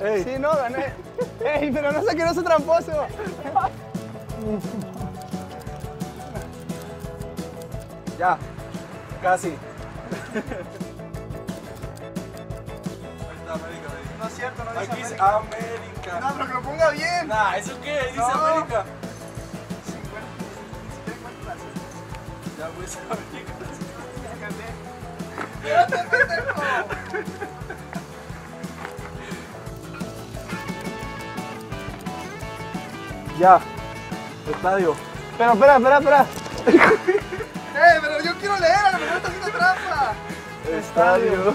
Ey. Sí, no, gané. Ey, pero no sé que no soy tramposo. Ya. Casi. No es cierto, no dice Aquí dice América. América. No, pero que lo ponga bien. Nah, ¿eso qué? Dice No. América. 50, ni siquiera encuentro las cestas. Ya, pues, América. Pendejo. Ya. Estadio. Pero espera, espera, espera. Eh, pero yo quiero leer, a lo mejor está haciendo trampa. Estadio.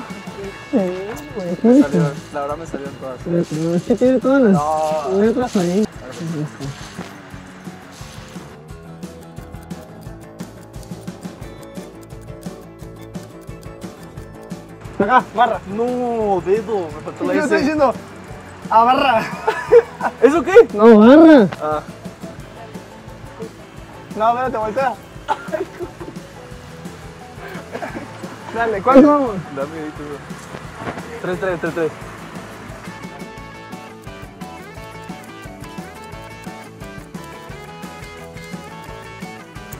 Me salió, la verdad me salieron todas. Es que tiene todas las No. ahí. Acá, barra. No, dedo. Me faltó Yo la estoy S. diciendo a barra. ¿Eso qué? No, barra. Ah. No, espérate, voltea. Dale, ¿cuánto vamos? Dame ahí tú. 3, 3, 3, 3.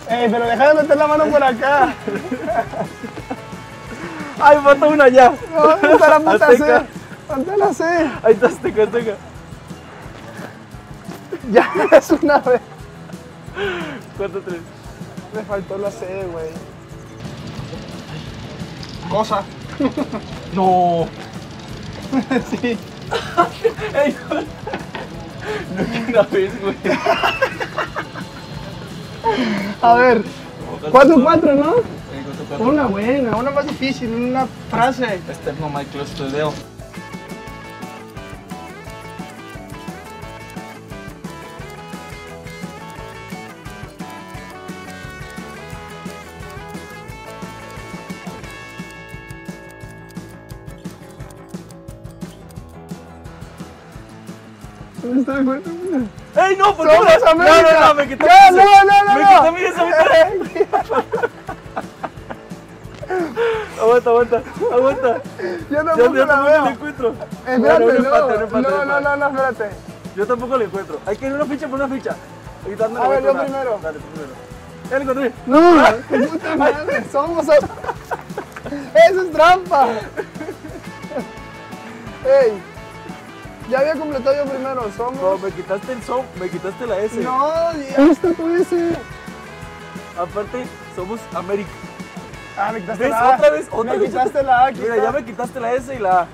Ey, pero deja de meter la mano por acá. ¡Ay, falta una ya! No, ¿dónde está la puta C? Azteca. ¿Dónde está la C? Ahí está, Azteca, Azteca. Ya, es una vez. ¿Cuánto tres? Me faltó la C, güey. Cosa. No. sí. Ey, no. No que una vez, güey. A ver, 4-4, ¿no? Una buena, una más difícil, una frase. Externo Michael Studio. ¿Dónde está el cuento? ¡Ey, no! ¿Por ¡Somos no? No, no, no, me ese. no, no, no, Me no. quitaste mi esa ahorita. Aguanta, aguanta, aguanta. Yo tampoco yo la veo. la encuentro. Espérate, Bueno, no, empate, empate, no, no, no, no, espérate. Yo tampoco la encuentro. Hay que ir una ficha por una ficha. A ver, yo primero. Dale, primero. Ya la encontré. No, qué puta madre, somos. a- Eso es trampa. Ey, ya había completado yo primero, No, somos. me quitaste el son, me quitaste la S. No, ya está puede ser. Aparte, somos América. Ah, me quitaste ¿Ves? la A. Otra vez, otra me vez. quitaste la A. aquí Mira, ya me quitaste la S y la A.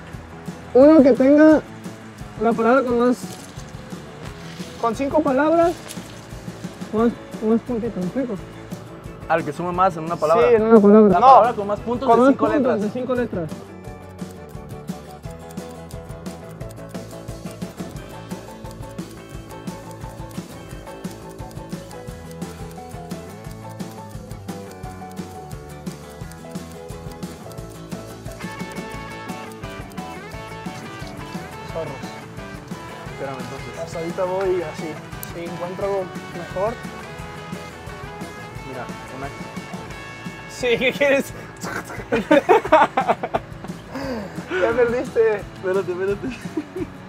Uno que tenga la palabra con más, Con cinco palabras. más, más puntitos, ¿me explico? Al que sume más en una palabra. Sí, En una palabra. La No. palabra con más puntos con de más cinco puntos letras. de cinco letras. Zorros. Espérame entonces. Hasta ahorita voy así. Si encuentro algo mejor. Mira, una. Sí, ¿qué quieres? ya perdiste. Espérate, espérate.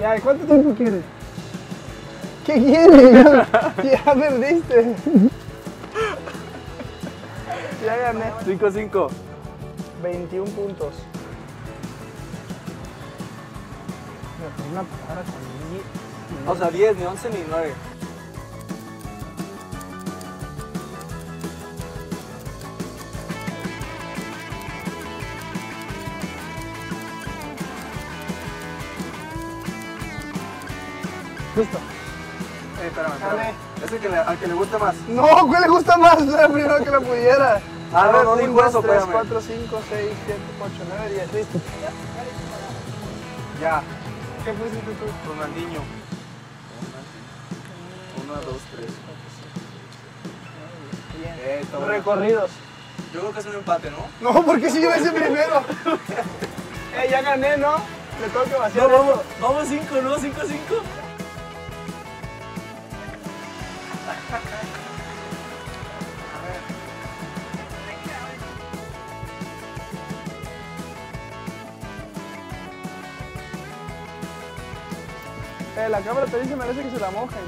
Ya, ¿cuánto tiempo quieres? ¿Qué quieres? Ya, ya perdiste. Ya gané. 5 5. 21 puntos. Una palabra con I. O sea, 10, ni 11 ni 9. Listo. Eh, espérame, espérame. Dale. Ese que le, al que le gusta más. No, ¿cuál le gusta más? Era el primero que lo pudiera. Ah, A no, ver, no 1, dijo 2, eso, 3, espérame. 4, 5, 6, 7, 8, 9, 10. Listo. Ya. ¿Qué pusiste tú? Ronaldinho. 1, 2, 3. Bien. Eh, bueno. Recorridos. Yo creo que es un empate, ¿no? No, porque si yo hice primero. eh, ya gané, ¿no? Le tengo que vaciar. No, vamos, esto. vamos 5, ¿no? 5 5. Eh, la cámara también se merece que se la mojen.